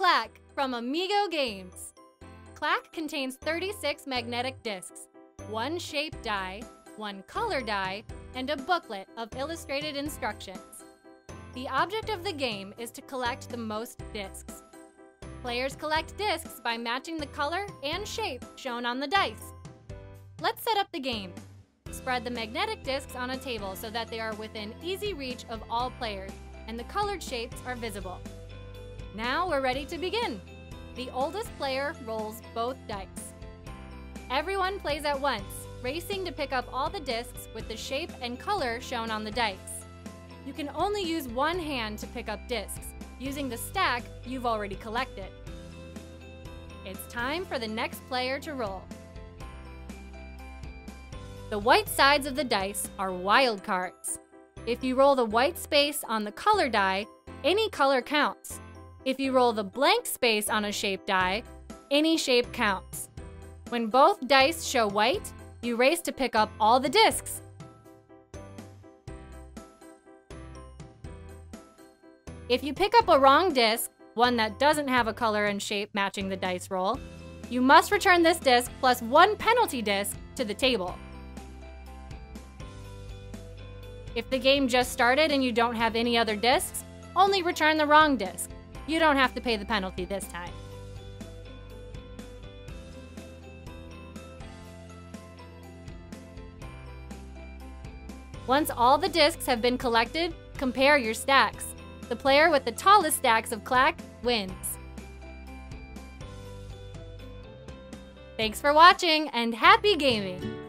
Clack from Amigo Games. Clack contains 36 magnetic discs, one shape die, one color die, and a booklet of illustrated instructions. The object of the game is to collect the most discs. Players collect discs by matching the color and shape shown on the dice. Let's set up the game. Spread the magnetic discs on a table so that they are within easy reach of all players and the colored shapes are visible. Now we're ready to begin. The oldest player rolls both dice. Everyone plays at once, racing to pick up all the discs with the shape and color shown on the dice. You can only use one hand to pick up discs, using the stack you've already collected. It's time for the next player to roll. The white sides of the dice are wild cards. If you roll the white space on the color die, any color counts. If you roll the blank space on a shape die, any shape counts. When both dice show white, you race to pick up all the discs. If you pick up a wrong disc, one that doesn't have a color and shape matching the dice roll, you must return this disc plus one penalty disc to the table. If the game just started and you don't have any other discs, only return the wrong disc. You don't have to pay the penalty this time. Once all the discs have been collected, compare your stacks. The player with the tallest stacks of clack wins. Thanks for watching and happy gaming!